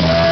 Yeah.